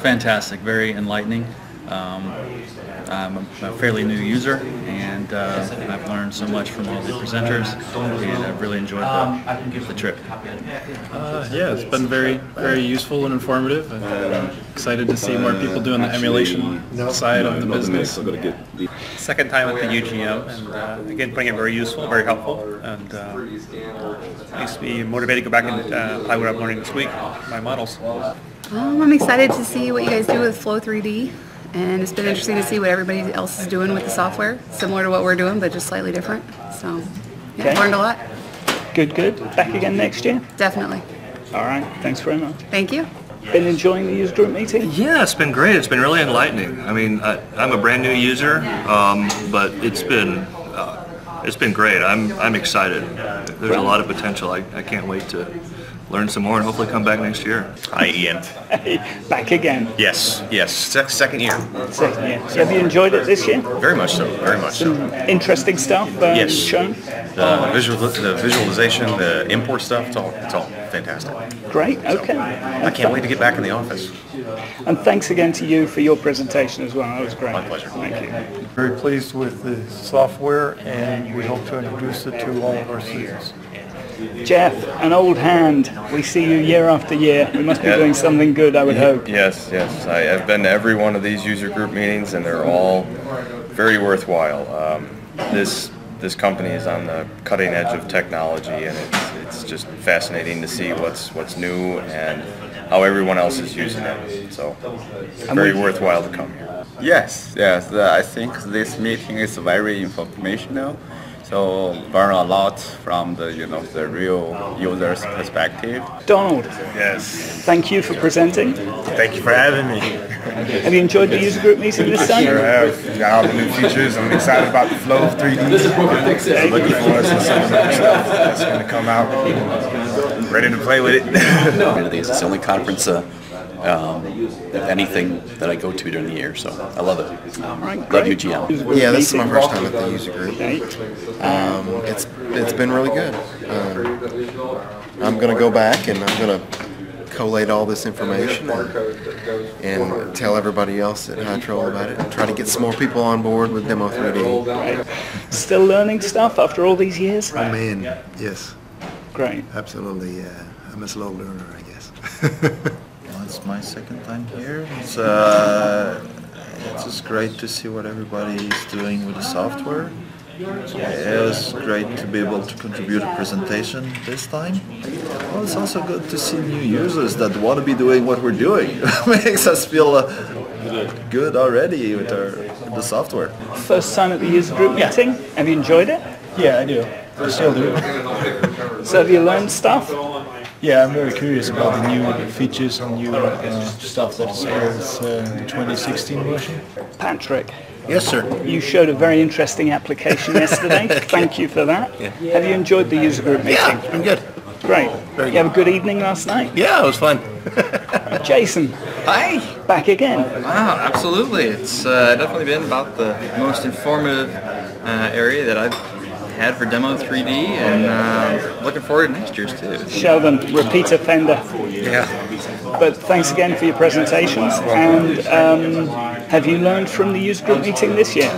fantastic, very enlightening. Um, I'm a, a fairly new user, and uh, I've learned so much from all the presenters, and I've really enjoyed the, the trip. Uh, yeah, it's been very, very useful and informative. And I'm excited to see more people doing the emulation side of the business. Second time at the UGM, and uh, again, finding it very useful, very helpful, and uh, makes me motivated to go back and uh, apply what I'm learning this week, my models. Um, I'm excited to see what you guys do with Flow 3D, and it's been interesting to see what everybody else is doing with the software, similar to what we're doing, but just slightly different. So, yeah, Okay. learned a lot. Good, good. Back again next year? Definitely. All right, thanks very much. Thank you. Been enjoying the user group meeting? Yeah, it's been great. It's been really enlightening. I mean, I, I'm a brand new user, um, but it's been uh, it's been great. I'm I'm excited. There's a lot of potential. I, I can't wait to learn some more and hopefully come back next year. Hi, Ian. Hey, back again. Yes, yes, Se- second year. Second year. So have you enjoyed it this year? Very much so, very much so. Interesting stuff um, Yes. shown? The, visual, the visualization, the import stuff, it's all, it's all fantastic. Great, okay. I can't wait to get back in the office. And thanks again to you for your presentation as well. That was great. My pleasure. Thank you. Very pleased with the software, and we hope to introduce it to all of our students. Jeff, an old hand. We see you year after year. We must be Yeah. doing something good, I would hope. Yes, yes. I, have been to every one of these user group meetings, and they're all very worthwhile. Um, this this company is on the cutting edge of technology, and it's, it's just fascinating to see what's what's new and how everyone else is using it. So, it's very worthwhile to come here. Yes, yes. I think this meeting is very informational. So learn a lot from the you know the real user's perspective. Donald, Yes, thank you for presenting. thank you for having me. Have you enjoyed the user group meeting this time? Sure have. Got all the new features. I'm excited about the Flow of 3D. I'm looking forward to some of the stuff that's going to come out. Ready to play with it. It is. It's the only conference, uh, um, if anything, that I go to during the year. So I love it. All right, Love great. UGM. Yeah, this is my first time at the user group. Okay. Um, it's it's been really good. Um, I'm gonna go back and I'm gonna collate all this information and, and tell everybody else at Hytrol about it. And try to get some more people on board with Demo 3D. Still learning stuff after all these years? Oh man, yes, Great. absolutely. Uh, I'm a slow learner, I guess. Well, it's my second time here. It's uh, it's just great to see what everybody is doing with the software. It was great to be able to contribute a presentation this time. Well, it's also good to see new users that want to be doing what we're doing. Makes us feel uh, good already with our with the software. First time at the user group meeting. Have you enjoyed it? Yeah, I do. I still do. So have you learned stuff? Yeah, I'm very curious about the new features and new uh, stuff that's added uh, in the 2016 version. Patrick, Yes, sir. you showed a very interesting application yesterday. Thank you for that. Have you enjoyed the user group meeting? Yeah, it's been good. Great. you have a good evening last night? Yeah, it was fun. Jason, Hi! back again. Wow, absolutely. It's uh, definitely been about the most informative uh, area that I've had for Demo 3D, and uh, looking forward to next year's too. Sheldon, repeat offender. Yeah. But thanks again for your presentations. And um, have you learned from the user group meeting this year?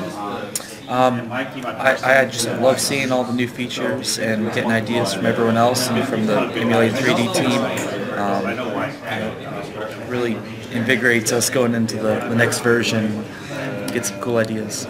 Um, I, I just love seeing all the new features and getting ideas from everyone else and from the Emulate 3D team. Um, really invigorates us going into the, the next version, get some cool ideas.